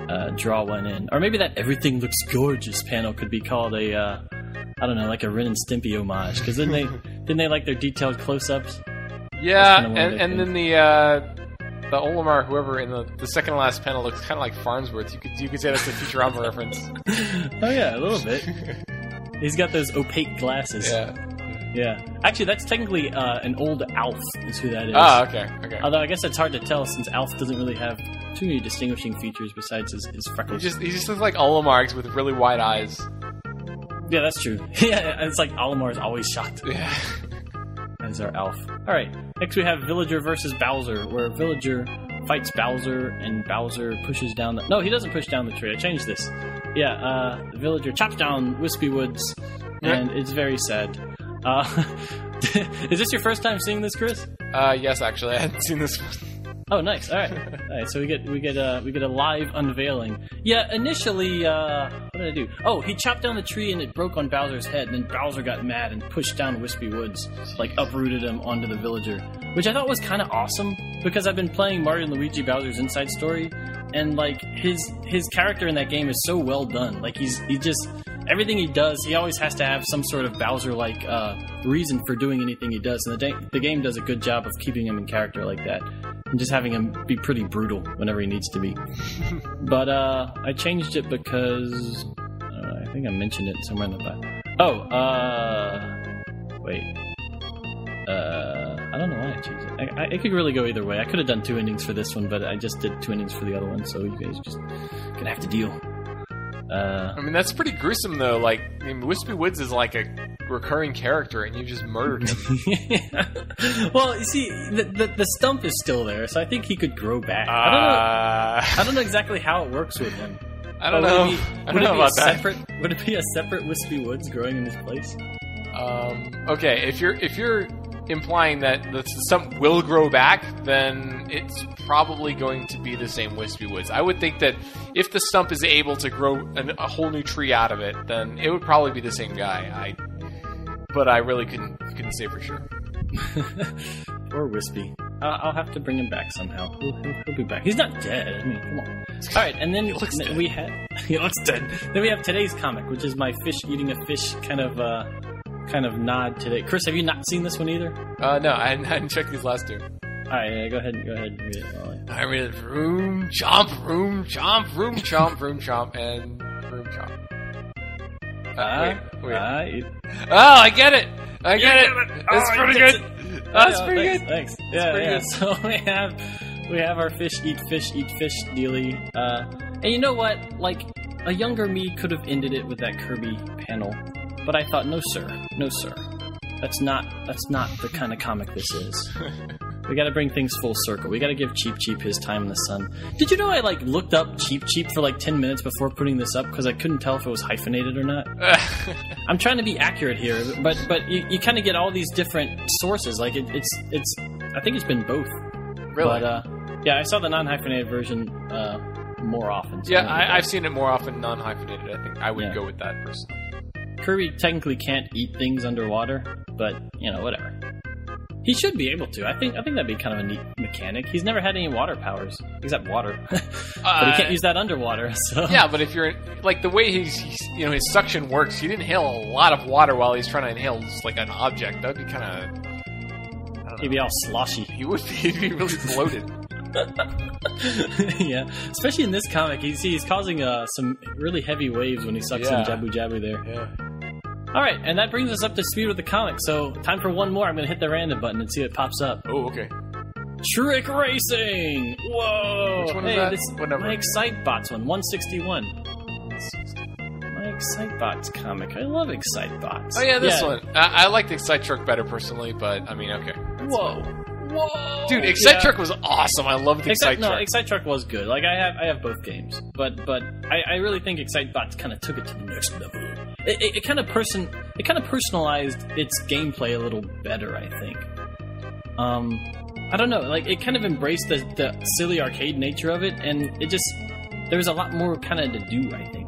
uh, draw one in, or maybe that "Everything Looks Gorgeous" panel could be called a uh, I don't know, like a Ren and Stimpy homage, because then they [laughs] didn't they like their detailed close-ups. Yeah, and, and then the uh, the Olimar, whoever in the, the second to last panel looks kind of like Farnsworth. You could you could say that's a Futurama reference. [laughs] Oh yeah, a little bit. [laughs] He's got those opaque glasses. Yeah. Yeah. Actually, that's technically uh, an old Alph. Is who that is. Ah, okay, okay. Although I guess it's hard to tell since Alph doesn't really have too many distinguishing features besides his, his He freckles. just he just looks like Olimargs with really wide eyes. Yeah, that's true. [laughs] yeah, it's like Olimar is always shocked [laughs] Yeah. as our elf. All right, next we have Villager versus Bowser, where Villager fights Bowser and Bowser pushes down the. No, he doesn't push down the tree. I changed this. Yeah, uh, the Villager chops down Wispy Woods, and it's very sad. Uh, [laughs] is this your first time seeing this, Chris? Uh, yes, actually, I hadn't seen this one. Oh, nice. All right, all right. So we get we get a we get a live unveiling. Yeah, initially, uh, what did I do? Oh, he chopped down the tree and it broke on Bowser's head. And then Bowser got mad and pushed down Wispy Woods, like uprooted him onto the villager, which I thought was kind of awesome because I've been playing Mario and Luigi Bowser's Inside Story, and like his his character in that game is so well done. Like he's he just everything he does, he always has to have some sort of Bowser like uh, reason for doing anything he does, and the, da- the game does a good job of keeping him in character like that, and just having him be pretty brutal whenever he needs to be. [laughs] but uh, I changed it because uh, I think I mentioned it somewhere in the back. Oh, uh, wait. Uh, I don't know why I changed it. I, I, it could really go either way. I could have done two endings for this one, but I just did two endings for the other one, so you guys just gonna have to deal. Uh, I mean, that's pretty gruesome, though. Like, I mean, Wispy Woods is like a recurring character, and you just murdered him. [laughs] well, you see, the, the the stump is still there, so I think he could grow back. I don't know. Uh, I don't know exactly how it works with him. [laughs] I don't know. Would it be, [laughs] I would don't know be about a that. separate? Would it be a separate Wispy Woods growing in this place? Um, okay, if you're if you're implying that the stump will grow back, then it's probably going to be the same Wispy Woods. I would think that if the stump is able to grow an, a whole new tree out of it, then it would probably be the same guy. I, but I really couldn't couldn't say for sure. [laughs] Or Wispy. Uh, I'll have to bring him back somehow. He'll, he'll, he'll be back. He's not dead. I mean, come on. All right, and then looks then dead. we had [laughs] he looks dead. Then we have today's comic, which is my fish eating a fish kind of uh, kind of nod today. Chris, have you not seen this one either? Uh, no, I hadn't, I hadn't checked these last two. All right, yeah, go ahead. And go ahead. and read it. All right. I read it room chomp, room chomp, room chomp, room chomp, and room chomp. Uh, Ah, wait, wait. ah, it- Oh, I get it. I get it. get it. It's Oh, pretty he gets good. Oh, That's yeah, pretty thanks, good. Thanks. Yeah, pretty yeah. good. So [laughs] we have we have our fish eat fish eat fish dealy. Uh, and you know what? Like a younger me could have ended it with that Kirby panel, but I thought, no, sir, no, sir. That's not that's not the kind of comic this is. we got to bring things full circle. We got to give Cheep Cheep his time in the sun. Did you know I like looked up Cheep Cheep for like ten minutes before putting this up because I couldn't tell if it was hyphenated or not. [laughs] I'm trying to be accurate here, but but you, you kind of get all these different sources. Like it, it's it's I think it's been both. really? But uh, yeah, I saw the non-hyphenated version uh, more often. so yeah, I, I've seen it more often non-hyphenated. I think I would Yeah. go with that personally. Kirby technically can't eat things underwater, but you know whatever. He should be able to. I think I think that'd be kind of a neat mechanic. He's never had any water powers except water, [laughs] but he Uh, can't use that underwater. [laughs] So Yeah, but if you're like the way he's, he's you know his suction works, he'd inhale a lot of water while he's trying to inhale just like an object. That'd be kind of he'd be all sloshy. he would be, [laughs] he'd be really bloated. [laughs] yeah, especially in this comic, you see he's causing uh, some really heavy waves when he sucks Yeah. in Jabu Jabu there. Yeah. All right, and that brings us up to speed with the comic. So time for one more. I'm going to hit the random button and see what pops up. Oh, okay. Trick Racing. Whoa! Which one is hey, that? This, What number? My Excitebots one, 161. My Excitebots comic. I love Excitebots. Oh yeah, this Yeah. one. I, I like the Excite Truck better personally, but I mean, okay. Whoa! Whoa! Dude, Excite Yeah. Truck was awesome. I love the Excite, Excite no, Excite Truck was good. Like I have, I have both games, but but I, I really think Excitebots kind of took it to the next level. It, it, it kind of person, it kind of personalized its gameplay a little better. I think. Um, I don't know. Like it kind of embraced the, the silly arcade nature of it, and it just there was a lot more kind of to do. I think.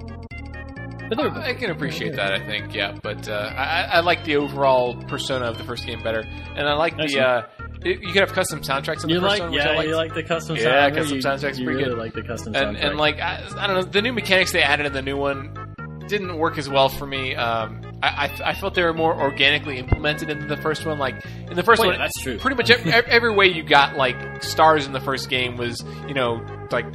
But were I can appreciate that. I think, yeah, but uh, I, I like the overall persona of the first game better, and I like the. Uh, it, you could have custom soundtracks in the You first like, one, which yeah, you like the custom soundtracks? Yeah, soundtrack. custom you, soundtrack's you pretty really good. like the custom and soundtrack. and like I, I don't know, the new mechanics they added in the new one didn't work as well for me. Um, I, I I felt they were more organically implemented into the first one. Like in the first Wait, one, that's true. Pretty much every, every way you got like stars in the first game was you know like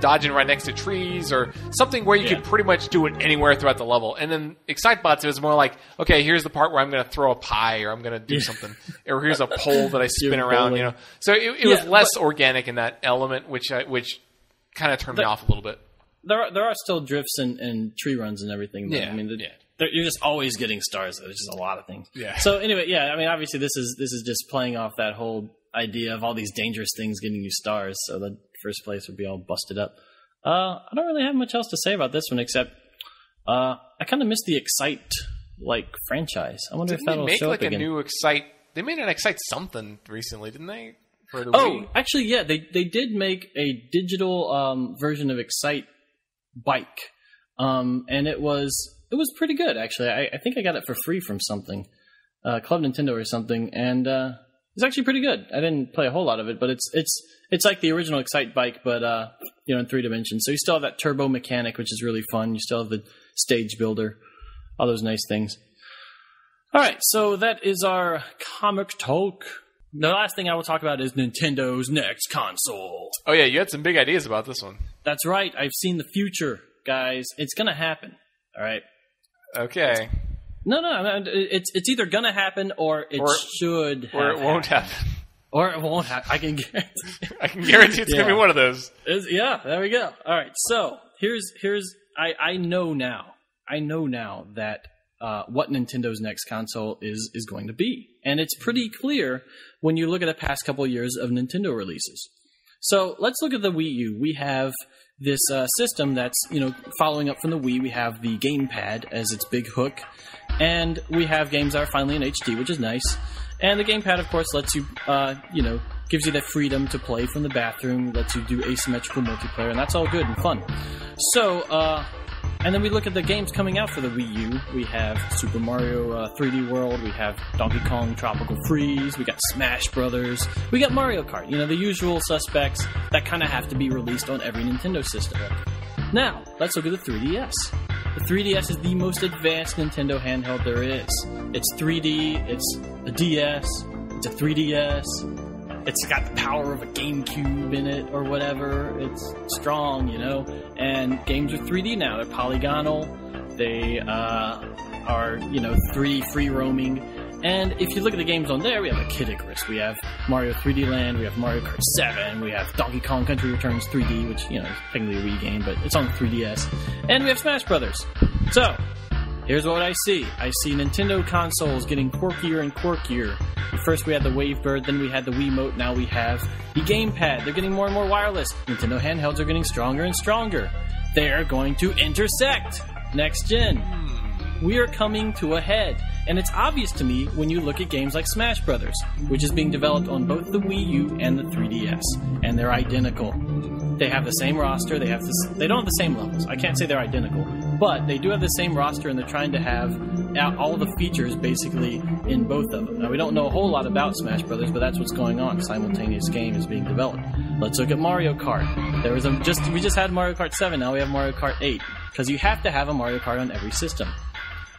dodging right next to trees or something where you Yeah. could pretty much do it anywhere throughout the level. And then Excitebots, it was more like, okay, here's the part where I'm going to throw a pie or I'm going to do Yeah. something, or here's a pole that I [laughs] spin around. bowling. You know, so it, it was Yeah, less organic in that element, which I, which kind of turned me off a little bit. there are, there are still drifts and, and tree runs and everything. though. Yeah, I mean, the, you're just always getting stars. There's just a lot of things. Yeah. So anyway, yeah. I mean, obviously, this is this is just playing off that whole idea of all these dangerous things getting you stars. So the first place would be all busted up. Uh, I don't really have much else to say about this one except uh, I kind of miss the Excite like franchise. I wonder Didn't if that'll make show like up a again. new Excite? They made an Excite something recently, didn't they? For the Oh, Wii? actually, yeah, they they did make a digital um, version of Excite Bike, um, and it was it was pretty good actually. I, I think I got it for free from something, uh, Club Nintendo or something, and uh, it's actually pretty good. I didn't play a whole lot of it, but it's it's it's like the original Excitebike, but uh, you know in three dimensions. So you still have that turbo mechanic, which is really fun. You still have the stage builder, all those nice things. All right, so that is our comic talk. The last thing I will talk about is Nintendo's next console. Oh yeah, you had some big ideas about this one. That's right. I've seen the future, guys. It's going to happen. All right. Okay. No, no, no, it's it's either gonna happen or it Or- should, Or it won't happen. Or it won't happen. I can guarantee. [laughs] I can guarantee it's gonna be one of those. Is- yeah, there we go. All right, so here's here's I I know now. I know now that uh, what Nintendo's next console is is going to be, and it's pretty clear when you look at the past couple of years of Nintendo releases. So let's look at the Wii U. We have this uh, system that's you know following up from the Wii. We have the gamepad as its big hook, and we have games that are finally in HD, which is nice. And the gamepad, of course, lets you uh, you know gives you that freedom to play from the bathroom, lets you do asymmetrical multiplayer, and that's all good and fun. So. Uh, and then we look at the games coming out for the Wii U. We have Super Mario uh, 3D World. We have Donkey Kong Tropical Freeze. We got Smash Brothers. We got Mario Kart. You know, the usual suspects that kind of have to be released on every Nintendo system. Now, let's look at the 3DS. The 3DS is the most advanced Nintendo handheld there is. It's 3D, it's a DS, it's a 3DS, it's got the power of a GameCube in it or whatever. It's strong, you know. And games are 3D now. They're polygonal. They uh, are, you know, 3D free roaming. And if you look at the games on there, we have a Kid Icarus, we have Mario 3D Land, we have Mario Kart 7, we have Donkey Kong Country Returns 3D, which, you know, is technically a Wii game, but it's on the 3DS. And we have Smash Brothers. So, Here's what I see. I see Nintendo consoles getting quirkier and quirkier. First we had the Wavebird, then we had the Wiimote, now we have the Gamepad. They're getting more and more wireless. Nintendo handhelds are getting stronger and stronger. They're going to intersect next gen. We are coming to a head, and it's obvious to me when you look at games like Smash Brothers, which is being developed on both the Wii U and the 3DS, and they're identical. They have the same roster. They have. They don't have the same levels. I can't say they're identical, but they do have the same roster, and they're trying to have all the features basically in both of them. Now we don't know a whole lot about Smash Brothers, but that's what's going on. Simultaneous game is being developed. Let's look at Mario Kart. There was a just we just had Mario Kart 7. Now we have Mario Kart 8 because you have to have a Mario Kart on every system.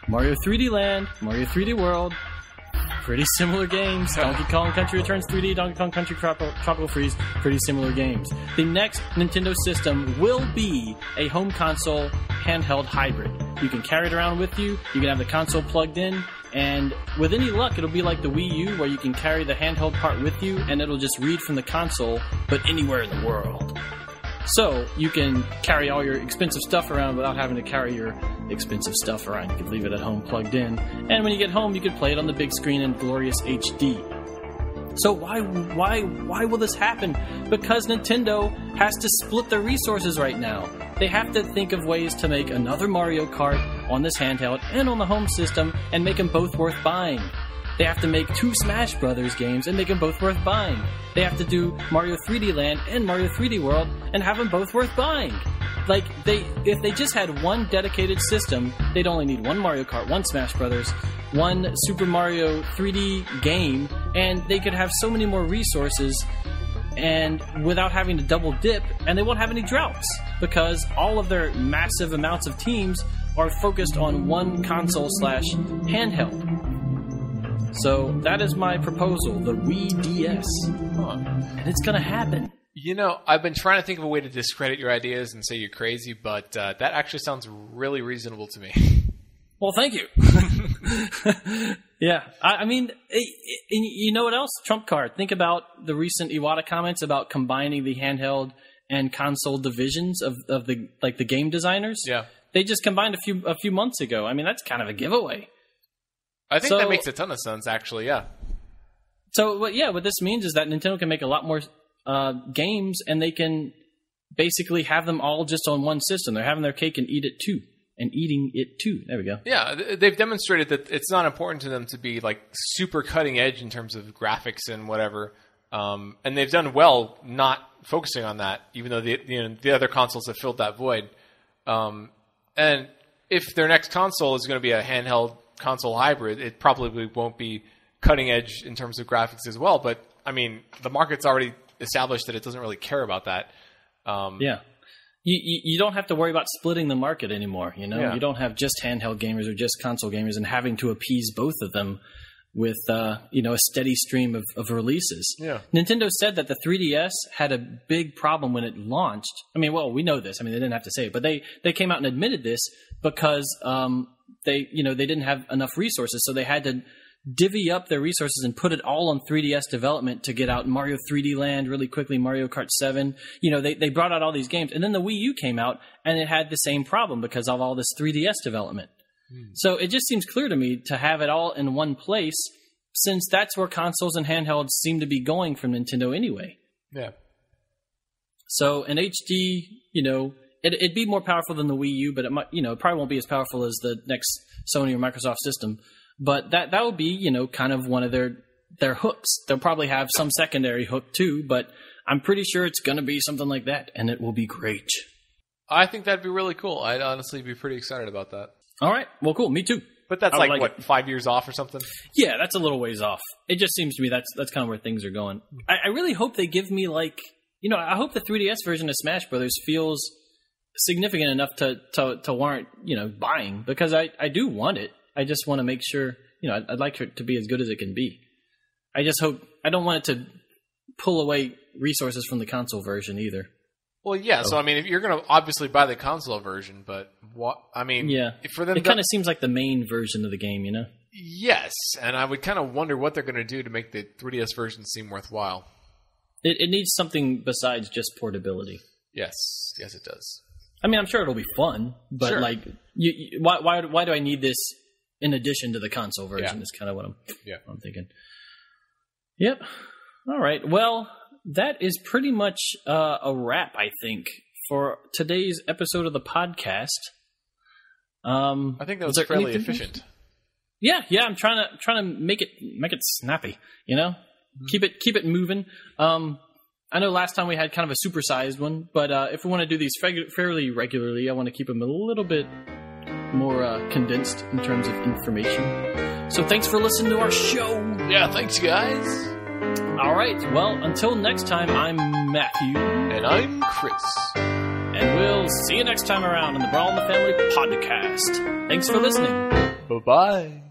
Mario 3D Land, Mario 3D World, pretty similar games. [laughs] Donkey Kong Country Returns 3D, Donkey Kong Country Tropical, Tropical Freeze, pretty similar games. The next Nintendo system will be a home console handheld hybrid. You can carry it around with you, you can have the console plugged in, and with any luck, it'll be like the Wii U where you can carry the handheld part with you and it'll just read from the console, but anywhere in the world. So you can carry all your expensive stuff around without having to carry your expensive stuff around. You can leave it at home plugged in, and when you get home, you can play it on the big screen in glorious HD. So why why why will this happen? Because Nintendo has to split their resources right now. They have to think of ways to make another Mario Kart on this handheld and on the home system and make them both worth buying. They have to make two Smash Brothers games and make them both worth buying. They have to do Mario 3D Land and Mario 3D World and have them both worth buying. Like they, if they just had one dedicated system, they'd only need one Mario Kart, one Smash Brothers, one Super Mario 3D game, and they could have so many more resources and without having to double dip, and they won't have any droughts because all of their massive amounts of teams are focused on one console slash handheld. So that is my proposal, the Wii DS, and it's gonna happen. You know, I've been trying to think of a way to discredit your ideas and say you're crazy, but uh, that actually sounds really reasonable to me. [laughs] Well, thank you. [laughs] yeah, I, I mean, eh, eh, you know what else? Trump card. Think about the recent Iwata comments about combining the handheld and console divisions of, of the like the game designers. Yeah. they just combined a few a few months ago. I mean, that's kind of a giveaway. I think So- that makes a ton of sense, actually. Yeah. So, what yeah, what this means is that Nintendo can make a lot more uh, games, and they can basically have them all just on one system. They're having their cake and eat it too, and eating it too. There we go. Yeah, they've demonstrated that it's not important to them to be like super cutting edge in terms of graphics and whatever. Um, and they've done well not focusing on that, even though the you know, the other consoles have filled that void. Um, and if their next console is going to be a handheld console hybrid, it probably won't be cutting edge in terms of graphics as well. But I mean, the market's already established that it doesn't really care about that. Um, Yeah. You, you, you don't have to worry about splitting the market anymore. You know, Yeah. you don't have just handheld gamers or just console gamers and having to appease both of them with uh, you know a steady stream of, of releases. Yeah. Nintendo said that the 3DS had a big problem when it launched. I mean, well, we know this. I mean, they didn't have to say it, but they they came out and admitted this because um, they you know they didn't have enough resources, so they had to divvy up their resources and put it all on 3DS development to get out Mario 3D Land really quickly, Mario Kart 7. You know, they, they brought out all these games. And then the Wii U came out and it had the same problem because of all this 3DS development. Hmm. So it just seems clear to me to have it all in one place since that's where consoles and handhelds seem to be going from Nintendo anyway. Yeah. So an HD, you know, it, it'd be more powerful than the Wii U, but it might, you know, it probably won't be as powerful as the next Sony or Microsoft system. But that that would be, you know, kind of one of their their hooks. They'll probably have some secondary hook too, but I'm pretty sure it's going to be something like that, and it will be great. I think that'd be really cool. I'd honestly be pretty excited about that. All right, well, cool. Me too. But that's like, like what five years off or something. Yeah, that's a little ways off. It just seems to me that's that's kind of where things are going. I, I really hope they give me like you know I hope the 3DS version of Smash Brothers feels significant enough to to, to warrant you know buying because I I do want it. I just want to make sure you know I'd, I'd like it to be as good as it can be. I just hope I don't want it to pull away resources from the console version either. Well, yeah. So I mean, if you're going to obviously buy the console version, but what I mean, Yeah, for them, it kind of seems like the main version of the game, you know. yes, and I would kind of wonder what they're going to do to make the 3DS version seem worthwhile. It, it needs something besides just portability. Yes, yes, it does. I mean, I'm sure it'll be fun, but Sure. like, you, you, why, why, why do I need this in addition to the console version? Yeah. Is kind of what I'm, Yeah. what I'm thinking. Yep. All right. Well, that is pretty much uh, a wrap, I think, for today's episode of the podcast. Um, I think that was was fairly efficient. Yeah, yeah. I'm trying to trying to make it make it snappy. You know, Mm-hmm. keep it keep it moving. Um, I know last time we had kind of a supersized one, but uh, if we want to do these fairly regularly, I want to keep them a little bit more uh, condensed in terms of information. So thanks for listening to our show. Yeah, thanks, guys. All right. Well, until next time, I'm Matthew, And I'm Chris. and we'll see you next time around on the Brawl in the Family podcast. Thanks for listening. Bye bye.